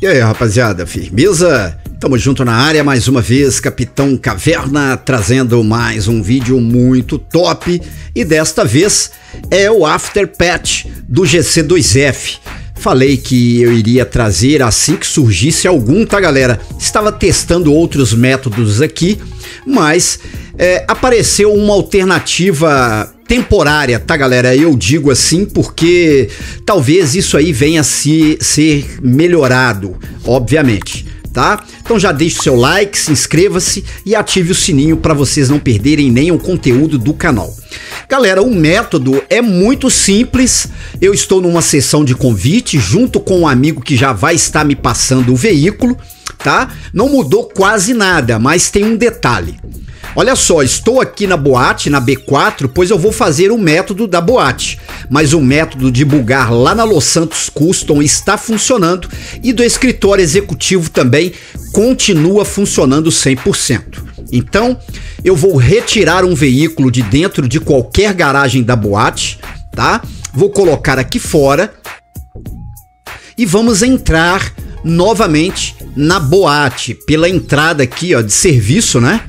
E aí, rapaziada, firmeza? Tamo junto na área mais uma vez, Capitão Caverna, trazendo mais um vídeo muito top. E desta vez é o After Patch do GC2F. Falei que eu iria trazer assim que surgisse algum, tá galera? Estava testando outros métodos aqui, mas é, apareceu uma alternativa temporária, tá galera? Eu digo assim porque talvez isso aí venha a se, ser melhorado, obviamente. Tá? Então já deixe o seu like, se inscreva-se e ative o sininho para vocês não perderem nenhum conteúdo do canal. Galera, o método é muito simples. Eu estou numa sessão de convite junto com um amigo que já vai estar me passando o veículo, tá? Não mudou quase nada, mas tem um detalhe. Olha só, estou aqui na boate, na B4, pois eu vou fazer o método da boate. Mas o método de bugar lá na Los Santos Custom está funcionando e do escritório executivo também continua funcionando 100%. Então, eu vou retirar um veículo de dentro de qualquer garagem da boate, tá? Vou colocar aqui fora e vamos entrar novamente na boate pela entrada aqui, ó, de serviço, né?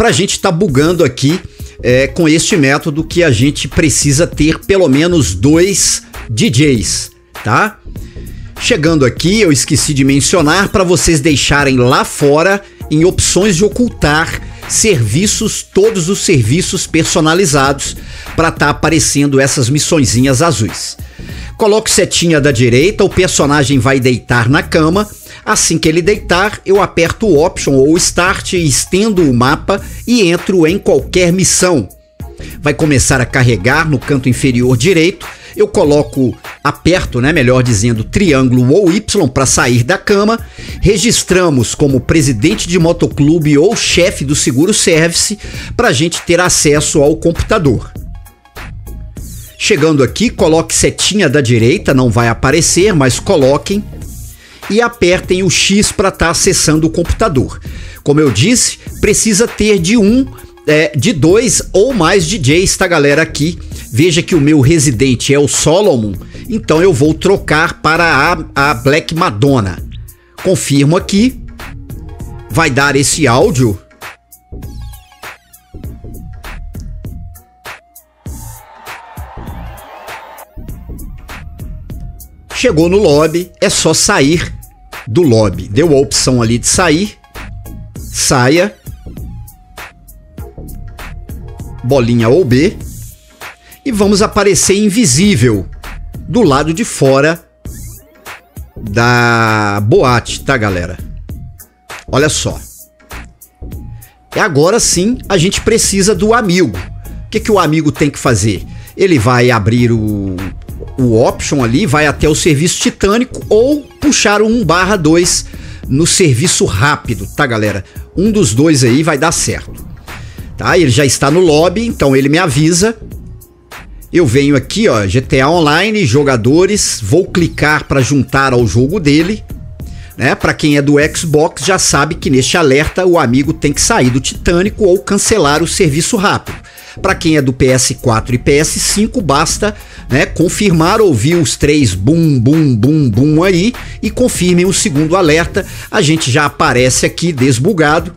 Pra gente estar tá bugando aqui é, com este método que a gente precisa ter pelo menos dois DJs, tá? Chegando aqui, eu esqueci de mencionar para vocês deixarem lá fora em opções de ocultar serviços, todos os serviços personalizados para estar tá aparecendo essas missõezinhas azuis. Coloque setinha da direita, o personagem vai deitar na cama. Assim que ele deitar, eu aperto o Option ou Start, estendo o mapa e entro em qualquer missão. Vai começar a carregar no canto inferior direito. Eu coloco, aperto, né, melhor dizendo, triângulo ou Y para sair da cama. Registramos como presidente de motoclube ou chefe do seguro service para a gente ter acesso ao computador. Chegando aqui, coloque setinha da direita, não vai aparecer, mas coloquem e apertem o X para estar tá acessando o computador. Como eu disse, precisa ter de um, é, de dois ou mais DJs, tá galera? Aqui. Veja que o meu residente é o Solomon, então eu vou trocar para a, a Black Madonna. Confirmo aqui. Vai dar esse áudio Chegou no lobby, é só sair do lobby. Deu a opção ali de sair. Saia. Bolinha ou B. E vamos aparecer invisível do lado de fora da boate, tá, galera? Olha só. E agora sim a gente precisa do amigo. O que, que o amigo tem que fazer? Ele vai abrir o, o option ali, vai até o serviço titânico ou puxar o 1 barra 2 no serviço rápido, tá galera? Um dos dois aí vai dar certo. Tá? Ele já está no lobby, então ele me avisa. Eu venho aqui, ó, GTA Online, jogadores, vou clicar para juntar ao jogo dele. Né? Para quem é do Xbox já sabe que neste alerta o amigo tem que sair do Titânico ou cancelar o serviço rápido. Para quem é do PS4 e PS5, basta né, confirmar, ouvir os três bum, bum, bum, bum aí e confirmem o segundo alerta. A gente já aparece aqui desbugado.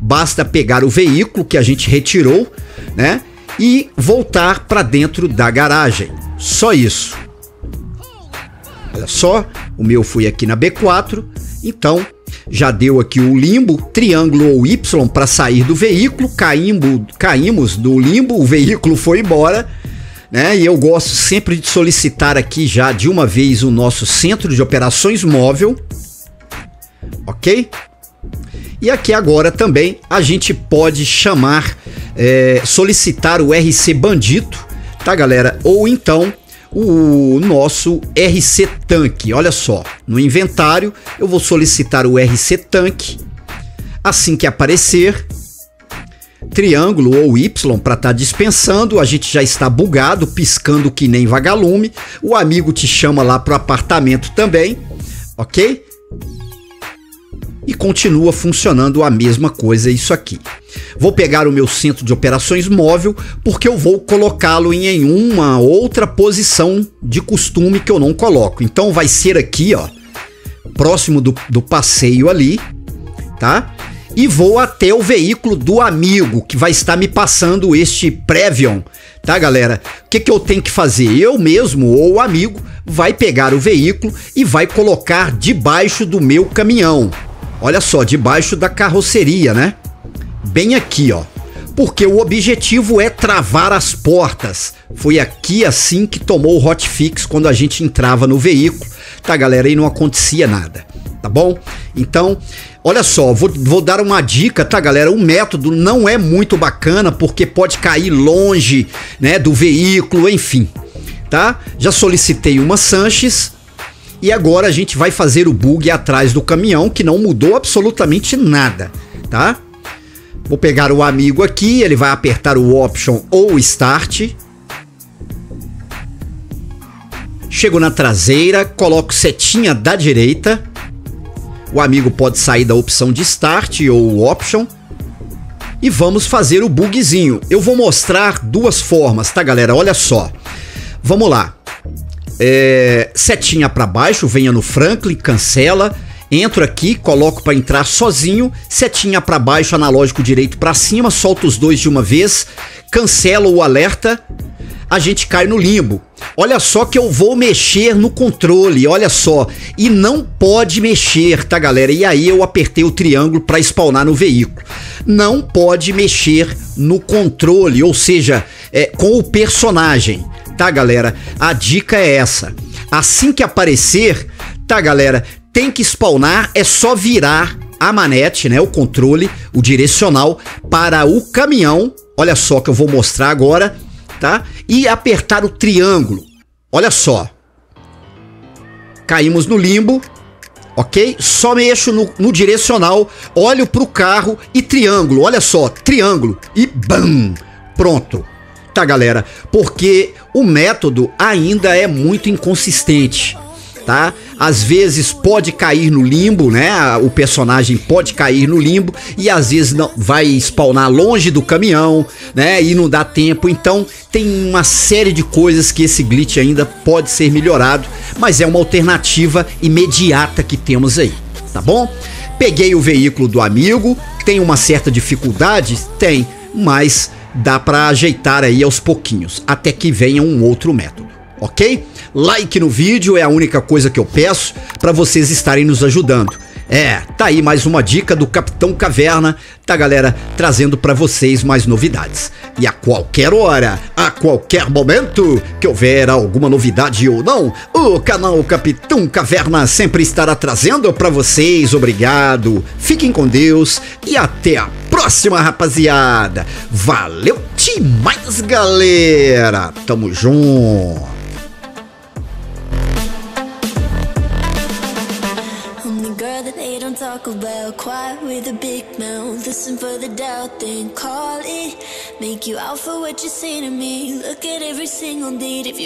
Basta pegar o veículo que a gente retirou, né, e voltar para dentro da garagem. Só isso. Olha só, o meu foi aqui na B4, então já deu aqui o limbo, triângulo ou Y para sair do veículo, caímos, caímos do limbo, o veículo foi embora, né? E eu gosto sempre de solicitar aqui já de uma vez o nosso centro de operações móvel, ok? E aqui agora também a gente pode chamar, é, solicitar o RC Bandito, tá galera? Ou então o nosso RC Tank. Olha só, no inventário eu vou solicitar o RC Tank. Assim que aparecer, triângulo ou Y para estar tá dispensando, a gente já está bugado, piscando que nem vagalume. O amigo te chama lá pro apartamento também, ok? E continua funcionando a mesma coisa isso aqui. Vou pegar o meu centro de operações móvel porque eu vou colocá-lo em uma outra posição de costume que eu não coloco. Então vai ser aqui, ó, próximo do, do passeio ali, tá? E vou até o veículo do amigo que vai estar me passando este Previon, tá galera? O que, que eu tenho que fazer? Eu mesmo ou o amigo vai pegar o veículo e vai colocar debaixo do meu caminhão. Olha só, debaixo da carroceria, né? bem aqui, ó. Porque o objetivo é travar as portas. Foi aqui assim que tomou o hotfix quando a gente entrava no veículo, tá, galera? E não acontecia nada, tá bom? Então, olha só, vou, vou dar uma dica, tá, galera? O método não é muito bacana porque pode cair longe, né, do veículo, enfim, tá? Já solicitei uma Sanches, e agora a gente vai fazer o bug atrás do caminhão, que não mudou absolutamente nada, tá? Vou pegar o amigo aqui, ele vai apertar o Option ou Start. Chego na traseira, coloco setinha da direita. O amigo pode sair da opção de Start ou Option. E vamos fazer o bugzinho. Eu vou mostrar duas formas, tá galera? Olha só. Vamos lá. É, setinha para baixo, venha no Franklin, cancela Entro aqui, coloco para entrar sozinho, setinha para baixo, analógico direito para cima, solto os dois de uma vez, cancelo o alerta, a gente cai no limbo. Olha só que eu vou mexer no controle, olha só. E não pode mexer, tá galera? E aí eu apertei o triângulo para spawnar no veículo. Não pode mexer no controle, ou seja, é, com o personagem, tá galera? A dica é essa. Assim que aparecer, tá galera? tem que spawnar, é só virar a manete, né, o controle, o direcional para o caminhão. Olha só que eu vou mostrar agora, tá? E apertar o triângulo. Olha só. Caímos no limbo, ok? Só mexo no, no direcional, olho pro carro e triângulo. Olha só, triângulo e bam, pronto. Tá, galera? Porque o método ainda é muito inconsistente tá? Às vezes pode cair no limbo, né? O personagem pode cair no limbo e às vezes não vai spawnar longe do caminhão, né? E não dá tempo. Então tem uma série de coisas que esse glitch ainda pode ser melhorado, mas é uma alternativa imediata que temos aí, tá bom? Peguei o veículo do amigo, tem uma certa dificuldade, tem, mas dá para ajeitar aí aos pouquinhos, até que venha um outro método, ok? Like no vídeo é a única coisa que eu peço para vocês estarem nos ajudando. É, tá aí mais uma dica do Capitão Caverna, tá galera, trazendo para vocês mais novidades. E a qualquer hora, a qualquer momento que houver alguma novidade ou não, o canal Capitão Caverna sempre estará trazendo para vocês. Obrigado, fiquem com Deus e até a próxima, rapaziada. Valeu demais, galera. Tamo junto. Talk about quiet with a big mouth. Listen for the doubt, then call it. Make you out for what you say to me. Look at every single date if you